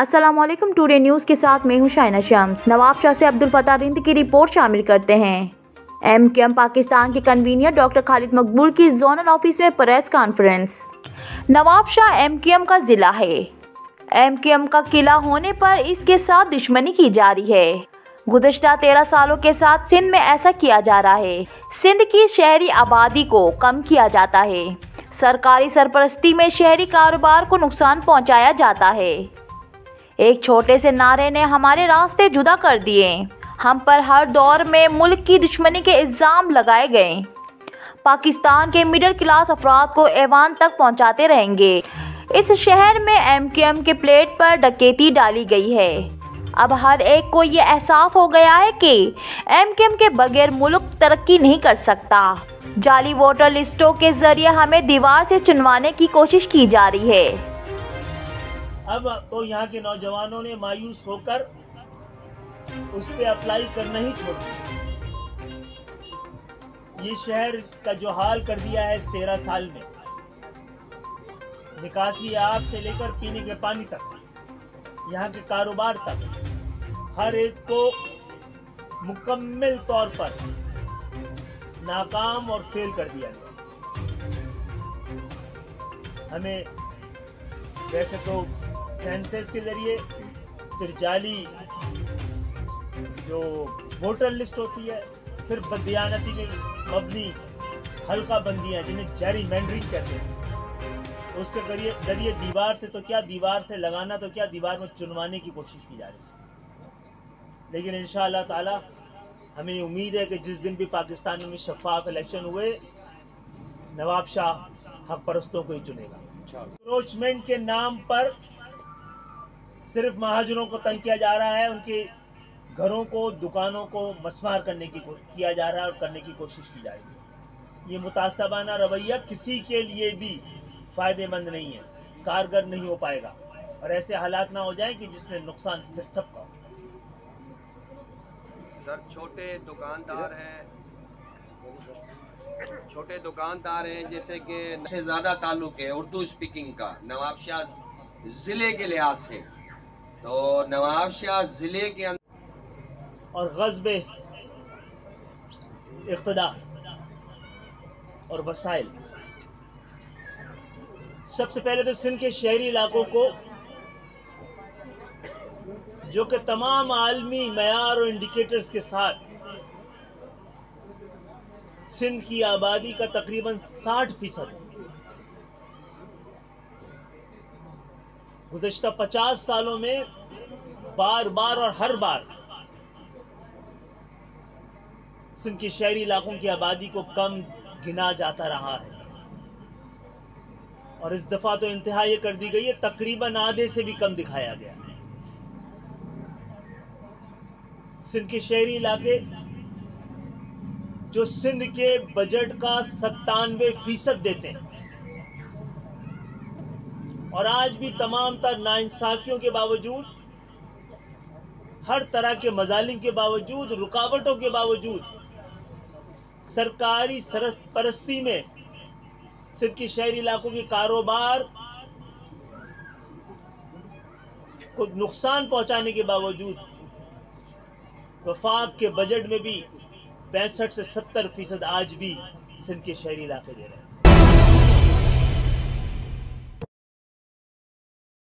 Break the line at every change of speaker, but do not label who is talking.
Aslam today news के साथ मैं हूँ शाइना शम्स। नवाब शाह से अब्दुल फता रिंद की रिपोर्ट शामिल करते हैं। एम के एम पाकिस्तान के कन्वीनियर डॉक्टर खालिद मकबूल की जोनल ऑफ़िस में press conference. Nawab Shah M K M का ज़िला है। एम के एम का किला होने पर इसके साथ दुश्मनी की जा रही है। गुजशत तेरह सालों के साथ सिंध में ऐसा किया जा रहा है। सिंध की शहरी आबादी को कम किया जाता है। सरकारी सरपरस्ती में शहरी कारोबार को नुकसान पहुँचाया जाता है। एक छोटे से नारे ने हमारे रास्ते जुदा कर दिए। हम पर हर दौर में मुल्क की दुश्मनी के इल्ज़ाम लगाए गए। पाकिस्तान के मिडिल क्लास अफराद को ऐवान तक पहुंचाते रहेंगे। इस शहर में एम के के प्लेट पर डकैती डाली गई है। अब हर एक को ये एहसास हो गया है के एम के बगैर मुल्क तरक्की नहीं कर सकता। जाली वोटर लिस्टों के ज़रिए हमें दीवार से चुनवाने की कोशिश की जा रही है।
अब तो यहाँ के नौजवानों ने मायूस होकर उस पर अप्लाई करना ही छोड़ दिया। ये शहर का जो हाल कर दिया है इस तेरह साल में, निकासी आप से लेकर पीने के पानी तक, यहाँ के कारोबार तक, हर एक को मुकम्मल तौर पर नाकाम और फेल कर दिया गया। हमें वैसे तो सेंसस के ज़रिए फिर जाली जो वोटर लिस्ट होती है फिर बदयानती में मबनी हल्का बंदियाँ जिन्हें जैरी मैंड्रिंग कहते हैं। उसके ज़रिए ज़रिए दीवार से तो क्या दीवार से लगाना तो क्या दीवार में चुनवाने की कोशिश की जा रही है। लेकिन इन ताला हमें उम्मीद है कि जिस दिन भी पाकिस्तान में शफाफ इलेक्शन हुए नवाब शाह हक परस्तों को ही चुनेगा। अप्रोचमेंट के नाम पर सिर्फ़ महाजनों को तंग किया जा रहा है, उनके घरों को, दुकानों को मसमार करने की किया जा रहा है और करने की कोशिश की जा रही है। ये मुतासबाना रवैया किसी के लिए भी फ़ायदेमंद नहीं है, कारगर नहीं हो पाएगा। और ऐसे हालात ना हो जाए कि जिसमें नुकसान फिर सबका
सर, छोटे दुकानदार हैं, छोटे दुकानदार हैं, जैसे कि ज़्यादा ताल्लुक है उर्दू स्पीकिंग का नवाबशाह ज़िले के लिहाज से। तो नवाबशाह ज़िले के अंदर
और गजब, इकतदा और वसाइल। सबसे पहले तो सिंध के शहरी इलाकों को, जो कि तमाम आलमी मैार और इंडिकेटर्स के साथ सिंध की आबादी का तकरीबन 60 फ़ीसद गुजशत पचास सालों में बार बार और हर बार सिंध के शहरी इलाकों की आबादी को कम गिना जाता रहा है। और इस दफ़ा तो इंतहा ये कर दी गई है, तकरीबन आधे से भी कम दिखाया गया सिंध के शहरी इलाके, जो सिंध के बजट का सत्तानवे फ़ीसद देते हैं। और आज भी तमाम तर नाइंसाफियों के बावजूद, हर तरह के मजालिम के बावजूद, रुकावटों के बावजूद, सरकारी परस्ती में सिर्फ़ के शहरी इलाकों के कारोबार को नुकसान पहुँचाने के बावजूद, वफाक के बजट में भी पैंसठ से सत्तर फ़ीसद आज भी सिंध के शहरी इलाके दे रहे हैं।